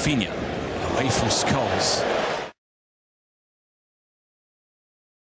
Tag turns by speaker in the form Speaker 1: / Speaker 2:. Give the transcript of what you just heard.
Speaker 1: Rafinha away from Scholes.